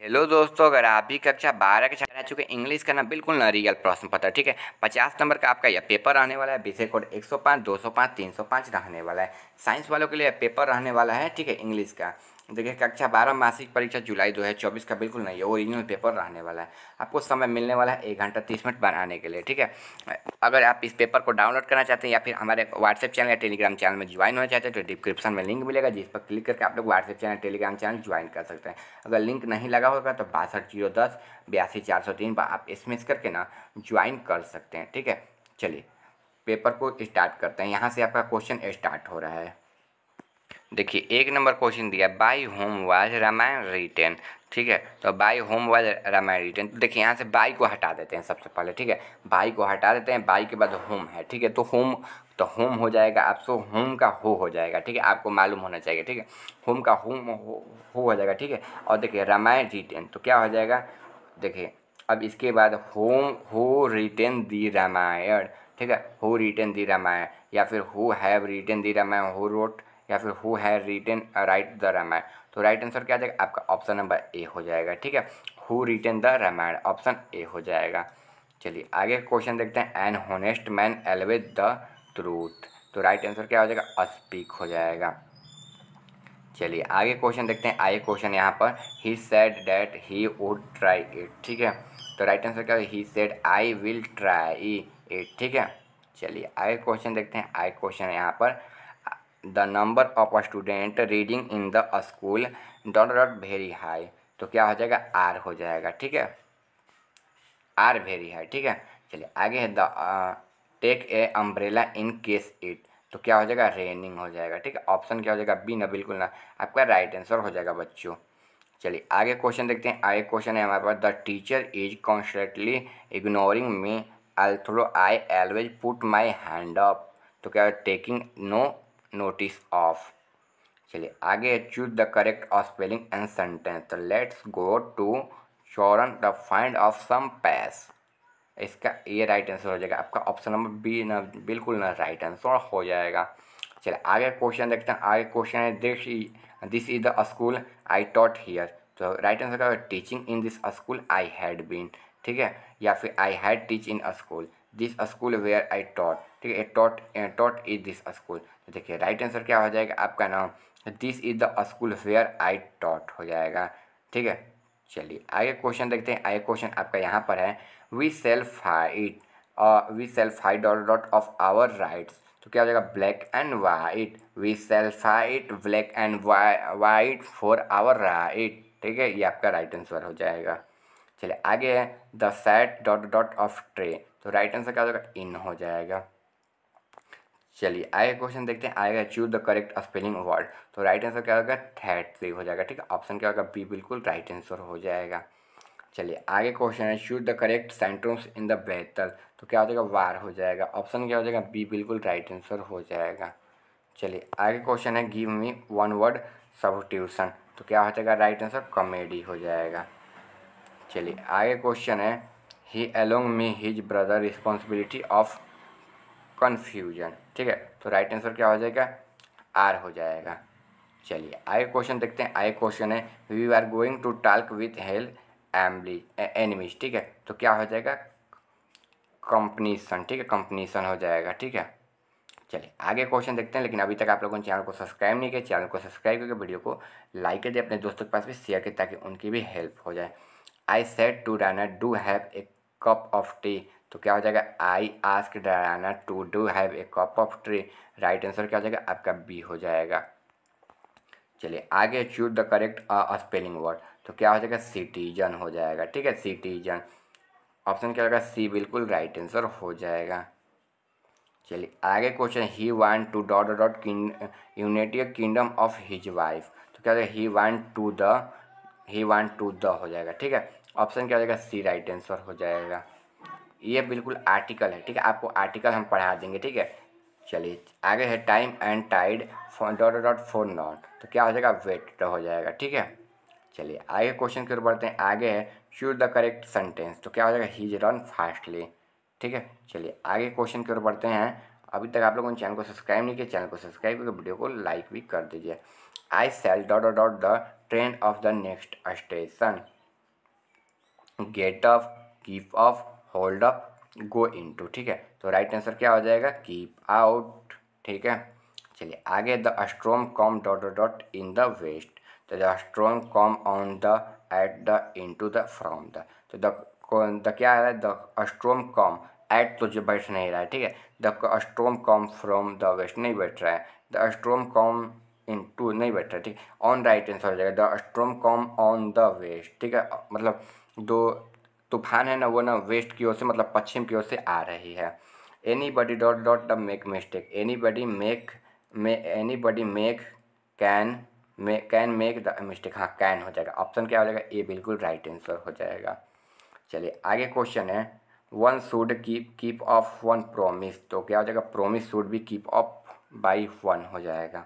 Hello दोस्तों, अगर आप भी कक्षा बारह के छात्र रह चुके इंग्लिश का ना बिल्कुल ना रियल प्रश्न पता ठीक है? पचास नंबर का आपका यह पेपर रहने वाला है विषय कोड एक सौ पाँच, दो सौ पाँच, तीन सौ पाँच रहने वाला है। साइंस वालों के लिए पेपर रहने वाला है, ठीक है, इंग्लिश का। देखिए, कक्षा बारह मासिक परीक्षा जुलाई दो हज़ार चौबीस का बिल्कुल नहीं है ओरिजिनल पेपर रहने वाला है। आपको समय मिलने वाला है एक घंटा तीस मिनट बनाने के लिए, ठीक है? अगर आप इस पेपर को डाउनलोड करना चाहते हैं या फिर हमारे व्हाट्सएप चैनल या टेलीग्राम चैनल में ज्वाइन होना चाहते हैं तो डिस्क्रिप्शन में लिंक मिलेगा, जिस पर क्लिक करके आप लोग WhatsApp channel Telegram channel join कर सकते हैं। अगर लिंक नहीं लगा होगा तो बासठ ज़ीरो दस बयासी चार सौ तीन पर आप एस करके ना ज्वाइन कर सकते हैं, ठीक है? चलिए पेपर को स्टार्ट करते हैं। यहाँ से आपका क्वेश्चन स्टार्ट हो रहा है। देखिए, एक नंबर क्वेश्चन दिया by whom was Ramayana written ठीक है तो by whom was Ramayana written देखिए, यहाँ से बाई को हटा देते हैं सबसे पहले, ठीक है? बाई को हटा देते हैं बाई के बाद होम है, ठीक है? तो होम तो होम हो जाएगा आपसे होम का हो हो जाएगा, ठीक है? आपको मालूम होना चाहिए, ठीक है? होम का होम हो हो हो जाएगा, ठीक है? और देखिए रामायण रिटेन तो क्या हो जाएगा? देखिए, अब इसके बाद होम हो रिटेन दी रामायण ठीक है? हो रिटेन दी रामायण या फिर who have written the Ramayana who wrote या फिर हु है रिटेन राइट द रामायण तो राइट आंसर क्या आ जाएगा? आपका ऑप्शन नंबर ए हो जाएगा, ठीक है? Who written the Ramayana option A हो जाएगा। चलिए, आगे क्वेश्चन देखते हैं। An honest man always the truth तो राइट आंसर क्या हो जाएगा? स्पीक हो जाएगा। चलिए, आगे क्वेश्चन देखते हैं। आगे क्वेश्चन यहाँ पर। He said that he would try it ठीक है? तो राइट आंसर क्या he said I will try it ठीक है? चलिए, आगे क्वेश्चन देखते हैं। आगे क्वेश्चन यहाँ पर। The number of student reading in the school dot dot very high तो क्या हो जाएगा? आर हो जाएगा, ठीक है? आर वेरी हाई ठीक है? चलिए, आगे है the take a umbrella in case it तो क्या हो जाएगा? रेनिंग हो जाएगा, ठीक है? ऑप्शन क्या हो जाएगा? बी ना, बिल्कुल ना। आपका राइट आंसर हो जाएगा, बच्चों। चलिए, आगे क्वेश्चन देखते हैं। आगे क्वेश्चन है हमारे पास। The teacher is constantly ignoring me I throw I always put my hand up तो क्या टेकिंग नो नोटिस ऑफ़ चलिए, आगे choose the correct of spelling and sentence तो let's go to शोरन the find of some pace इसका ये right answer हो जाएगा। आपका ऑप्शन नंबर बी ना, बिल्कुल ना राइट आंसर हो जाएगा। चलिए, आगे क्वेश्चन देखते हैं। आगे क्वेश्चन है this this is the school I taught here तो राइट आंसर क्या teaching in this school I had been ठीक है? या फिर I had teach in school this school where I taught ठीक है? Taught taught is this school देखिए right answer क्या हो जाएगा? आपका नाम this is the school where I taught हो जाएगा, ठीक है? चलिए, आगे क्वेश्चन देखते हैं। आगे क्वेश्चन आपका यहाँ पर है। We shall fight we shall fight dot dot of our rights तो क्या हो जाएगा? Black and white we shall fight black and white for our right ठीक है? ये आपका राइट आंसर हो जाएगा। चलिए, आगे है। The set dot dot of tray तो राइट आंसर क्या हो जाएगा? इन हो जाएगा। चलिए, आगे क्वेश्चन देखते हैं। आएगा choose the correct spelling word तो राइट आंसर क्या होगा थैट से हो जाएगा, ठीक है? ऑप्शन क्या होगा बी बिल्कुल राइट आंसर हो जाएगा। चलिए, आगे क्वेश्चन है। Choose the correct sentence in the better तो क्या हो जाएगा? वार हो जाएगा। ऑप्शन क्या हो जाएगा? बी बिल्कुल राइट आंसर हो जाएगा। चलिए, आगे क्वेश्चन है। Give me one word substitution तो क्या हो जाएगा? राइट आंसर कॉमेडी हो जाएगा। चलिए, आगे क्वेश्चन है। He along me his brother responsibility of confusion ठीक है? तो राइट आंसर क्या हो जाएगा? आर हो जाएगा। चलिए, आगे क्वेश्चन देखते हैं। आगे क्वेश्चन है we are going to talk with hell Emily enemies ठीक है? तो क्या हो जाएगा? कंपनीसन ठीक है? कंपनीसन हो जाएगा, ठीक है? चलिए, आगे क्वेश्चन देखते हैं, लेकिन अभी तक आप लोगों ने चैनल को सब्सक्राइब नहीं किया चैनल को सब्सक्राइब करके वीडियो को लाइक कर दिए अपने दोस्तों के पास भी शेयर करें ताकि उनकी भी हेल्प हो जाए। I said to runner do have a cup of tea तो क्या हो जाएगा? I ask Diana to do have a cup of tree right answer क्या हो जाएगा? आपका बी हो जाएगा। चलिए, आगे choose the correct spelling word तो क्या हो जाएगा? सिटीजन हो जाएगा। ठीक है सिटीजन ऑप्शन क्या होगा सी बिल्कुल राइट आंसर हो जाएगा। चलिए, आगे question he want to dot dot United Kingdom of his wife तो क्या हो जाएगा? He want to the he want to the हो जाएगा। ठीक है? ऑप्शन क्या हो जाएगा? सी राइट आंसर हो जाएगा। ये बिल्कुल आर्टिकल है, ठीक है? आपको आर्टिकल हम पढ़ा देंगे, ठीक है? चलिए, आगे है time and tide dot dot for, not. तो क्या हो जाएगा? वेट हो जाएगा, ठीक है? चलिए, आगे क्वेश्चन की ओर बढ़ते हैं। आगे है चूज़ द करेक्ट सेंटेंस तो क्या हो जाएगा? हीज रन फास्टली ठीक है? चलिए, आगे क्वेश्चन की ओर बढ़ते हैं। अभी तक आप लोगों ने चैनल को सब्सक्राइब नहीं किया, चैनल को सब्सक्राइब करके वीडियो को लाइक भी कर दीजिए। I shall dot dot the trend of the next station get off keep off hold up go in to ठीक है? तो राइट आंसर क्या हो जाएगा? कीप आउट ठीक है? चलिए, आगे the a storm come dot dot in the west तो the a storm come on the at the in to the from the तो द द क्या है? द अस्ट्रोम कॉम एट तो जो बैठ नहीं रहा है, ठीक है? The a storm come from the west नहीं बैठ रहा है। The a storm come in to नहीं बैठ रहा है, ठीक ऑन राइट आंसर हो जाएगा the a storm come on the west ठीक है? मतलब दो तूफ़ान है ना, वो ना वेस्ट की ओर से मतलब पश्चिम की ओर से आ रही है। Anybody dot dot the make mistake anybody make may anybody make can may can make the mistake हाँ कैन हो जाएगा। ऑप्शन क्या हो जाएगा? ए बिल्कुल राइट आंसर हो जाएगा। चलिए, आगे क्वेश्चन है। One should keep keep of one promise तो क्या हो जाएगा? Promise should be keep of by one हो जाएगा।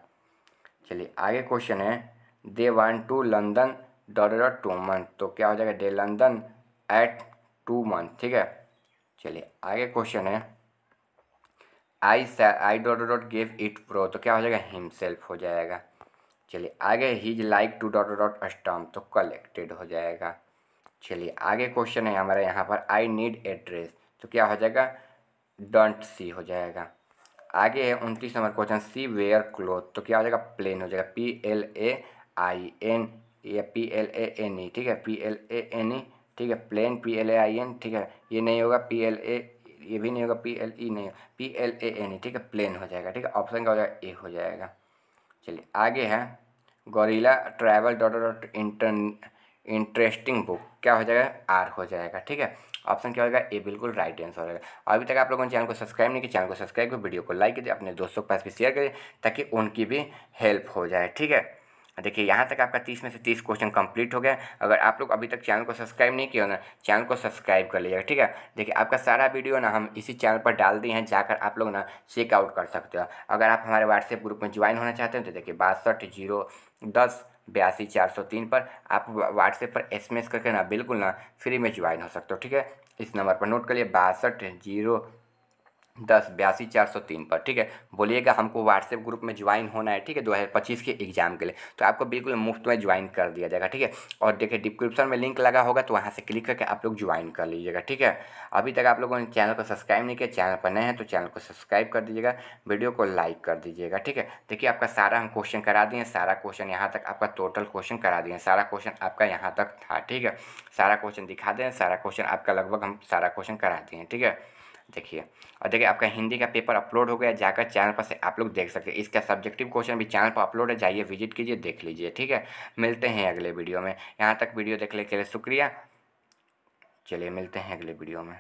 चलिए, आगे क्वेश्चन है। They one to London dot dot two month. तो क्या हो जाएगा? Day London at two month, ठीक है? चलिए, आगे क्वेश्चन है। I I dot dot give it pro तो क्या हो जाएगा? हिमसेल्फ हो जाएगा। चलिए, आगे he's like to dot dot stamp तो कलेक्टेड हो जाएगा। चलिए, आगे क्वेश्चन है हमारे यहाँ पर। आई नीड एड्रेस तो क्या हो जाएगा? डंट सी हो जाएगा। आगे है उनतीस number question. See wear cloth तो क्या हो जाएगा? प्लेन हो जाएगा। P L A I N या P L A N E ठीक है? P L A N E ठीक है? Plain P L A I N ठीक है? ये नहीं होगा पी एल ए ये भी नहीं होगा पी एल ई नहीं होगा P L A N E ठीक है? प्लेन हो जाएगा, ठीक है? ऑप्शन का हो जाएगा ए हो जाएगा। चलिए, आगे है gorilla travel dot dot inter interesting book क्या हो जाएगा? आर हो जाएगा, ठीक है? ऑप्शन क्या होगा ए बिल्कुल राइट आंसर होगा अभी तक आप लोगों ने चैनल को सब्सक्राइब नहीं किया चैनल को सब्सक्राइब कर वीडियो को लाइक कीजिए, अपने दोस्तों के पास भी शेयर करिए ताकि उनकी भी हेल्प हो जाए, ठीक है? देखिए, यहाँ तक आपका तीस में से तीस क्वेश्चन कंप्लीट हो गया। अगर आप लोग अभी तक चैनल को सब्सक्राइब नहीं किया ना चैनल को सब्सक्राइब कर लीजिएगा, ठीक है? देखिए, आपका सारा वीडियो ना हम इसी चैनल पर डाल दिए हैं, जाकर आप लोग ना चेकआउट कर सकते हो। अगर आप हमारे व्हाट्सएप ग्रुप में ज्वाइन होना चाहते हैं तो देखिए, बासठ, ज़ीरो, दस, बयासी, चार सौ तीन पर आप व्हाट्सएप पर SMS करके ना, बिल्कुल ना फ्री में ज्वाइन हो सकते हो, ठीक है? इस नंबर पर नोट करिए, बासठ, ज़ीरो दस, बयासी, चार सौ तीन पर, ठीक है? बोलिएगा हमको व्हाट्सएप ग्रुप में ज्वाइन होना है, ठीक है? दो हज़ार पच्चीस के एग्ज़ाम के लिए। तो आपको बिल्कुल मुफ़्त में ज्वाइन कर दिया जाएगा, ठीक है? और देखिए डिस्क्रिप्शन में लिंक लगा होगा तो वहाँ से क्लिक करके आप लोग ज्वाइन कर लीजिएगा, ठीक है? अभी तक आप लोगों ने चैनल को सब्सक्राइब नहीं किया चैनल पर नए हैं तो चैनल को सब्सक्राइब कर दीजिएगा वीडियो को लाइक कर दीजिएगा, ठीक है? देखिए, आपका सारा हम क्वेश्चन करा दिए सारा क्वेश्चन यहाँ तक, आपका टोटल क्वेश्चन करा दिए सारा क्वेश्चन आपका यहाँ तक था, ठीक है? सारा क्वेश्चन दिखा दें सारा क्वेश्चन आपका लगभग हम सारा क्वेश्चन करा दिए ठीक है? देखिए, और देखिए आपका हिंदी का पेपर अपलोड हो गया, जाकर चैनल पर से आप लोग देख सकते हैं। इसका सब्जेक्टिव क्वेश्चन भी चैनल पर अपलोड है, जाइए, विज़िट कीजिए, देख लीजिए, ठीक है? मिलते हैं अगले वीडियो में। यहाँ तक वीडियो देखने के लिए शुक्रिया। चलिए, मिलते हैं अगले वीडियो में।